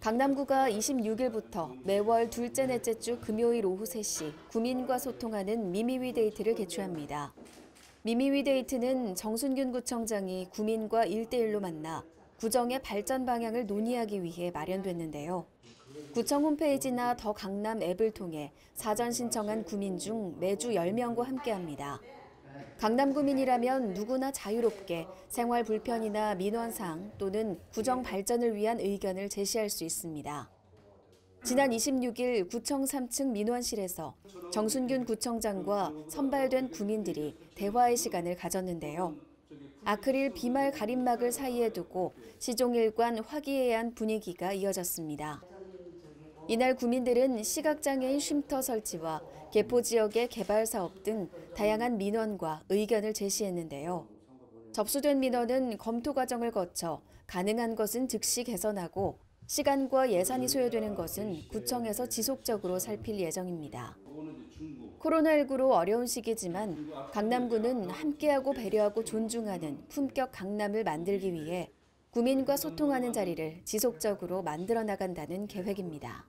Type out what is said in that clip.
강남구가 26일부터 매월 둘째 넷째 주 금요일 오후 3시 구민과 소통하는 미미위 데이트를 개최합니다. 미미위 데이트는 정순균 구청장이 구민과 1대1로 만나 구정의 발전 방향을 논의하기 위해 마련됐는데요. 구청 홈페이지나 더 강남 앱을 통해 사전 신청한 구민 중 매주 10명과 함께합니다. 강남 구민이라면 누구나 자유롭게 생활 불편이나 민원사항 또는 구정 발전을 위한 의견을 제시할 수 있습니다. 지난 26일 구청 3층 민원실에서 정순균 구청장과 선발된 구민들이 대화의 시간을 가졌는데요. 아크릴 비말 가림막을 사이에 두고 시종일관 화기애애한 분위기가 이어졌습니다. 이날 구민들은 시각장애인 쉼터 설치와 개포 지역의 개발 사업 등 다양한 민원과 의견을 제시했는데요. 접수된 민원은 검토 과정을 거쳐 가능한 것은 즉시 개선하고 시간과 예산이 소요되는 것은 구청에서 지속적으로 살필 예정입니다. 코로나19로 어려운 시기지만 강남구는 함께하고 배려하고 존중하는 품격 강남을 만들기 위해 구민과 소통하는 자리를 지속적으로 만들어 나간다는 계획입니다.